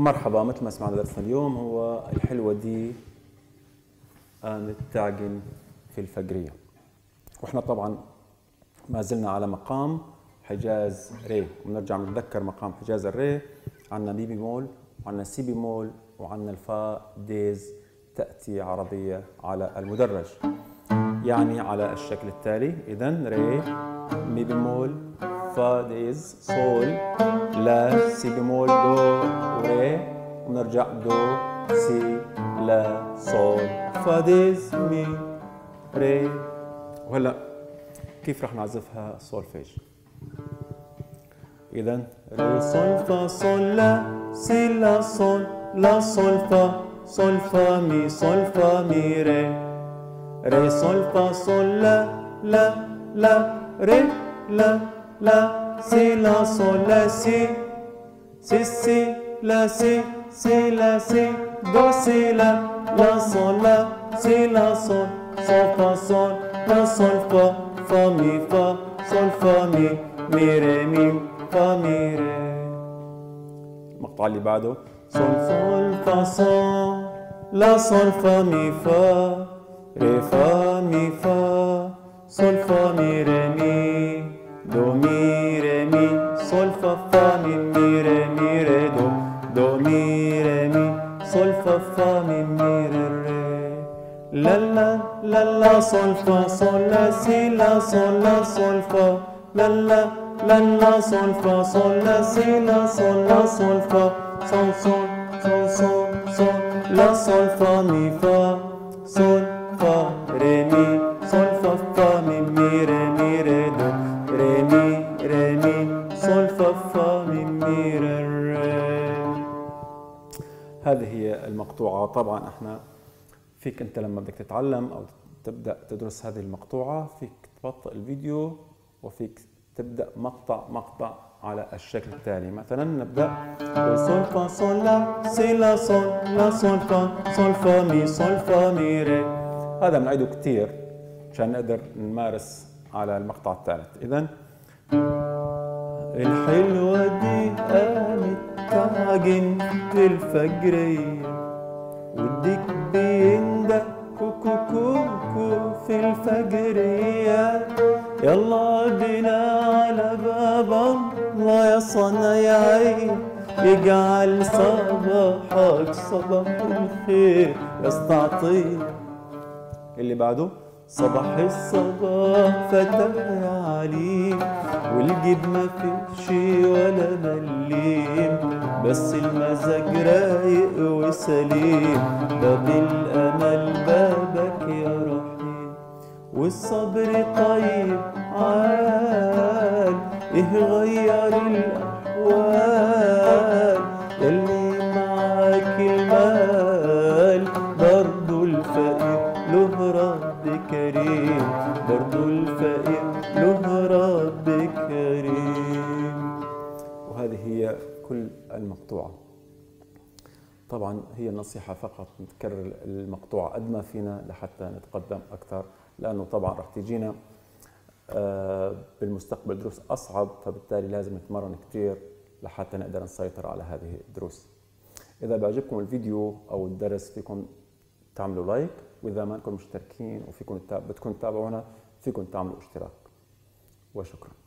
مرحبا مثل ما سمعنا درسنا اليوم هو الحلوة دي قامت تعجن في الفجرية وإحنا طبعا ما زلنا على مقام حجاز ري. ونرجع نتذكر مقام حجاز الري عندنا مي بيمول وعندنا سي بيمول وعندنا الفا ديز تأتي عربية على المدرج. يعني على الشكل التالي. إذا ري مي بيمول فا ديز سول لا سي بيمول دو ري ونرجع دو سي لا سول فا ديز مي ري وهلا كيف رح نعزفها سولفيج إذا ري سول فا سول لا سي لا سول لا سول فا سول فا مي سول فا مي ري ري سول فا سول لا لا لا ري لا لا سي لا سول لا سي سي سي لا سي سي لا سي دو سي لا لا سول لا سي لا سول سول فا سول لا سول فا فا مي فا سول فا مي مي ري مي فا مي ري المقطع اللي بعده. سول سول فا سول لا سول فا مي فا ري فا مي فا سول فا مي ري مي دو مي ري مي سول فا فا مي مي ري مي ري دو دو مي ري مي سول فا فا مي مي ري ري لا لا لا لا سول فا سول لا سي لا سول لا سول فا لا لا لا لا سول فا سول لا سي لا سول لا سول فا سول سول سول سول سول لا سول فا مي فا سول فا ري مي المقطوعة طبعا إحنا فيك أنت لما بدك تتعلم أو تبدأ تدرس هذه المقطوعة فيك تبطئ الفيديو وفيك تبدأ مقطع مقطع على الشكل التالي. مثلا نبدأ سول فا سول لا سي لا سول لا سول فا سول فا مي سول فا مي ري. هذا بنعيده كثير عشان نقدر نمارس على المقطع الثالث. اذا الحلوة دي قامت تعجن في الفجرية والديك بيندق كوكو كوكو في الفجرية. يلا بينا على باب الله يا صنايعي. يجعل صباحك صباح الخير. يستعطيك. اللي بعده؟ صباح الصباح فتح عليم. والجيب ما فيش ولا مليم. بس المزاج رايق وسليم. باب الأمل بابك يا رحيم والصبر طيب عال. إيه غير الاحوال برضو الفقير له رب كريم. وهذه هي كل المقطوعة. طبعا هي نصيحة فقط نتكرر المقطوعة قد ما فينا لحتى نتقدم أكثر لأنه طبعا رح تجينا آه، بالمستقبل دروس أصعب فبالتالي لازم نتمرن كثير لحتى نقدر نسيطر على هذه الدروس. إذا بيعجبكم الفيديو أو الدرس فيكم تعملوا لايك وإذا ما أنكم مشتركين وفيكم بدكم تتابعونا فيكم تعملوا اشتراك. وشكرا.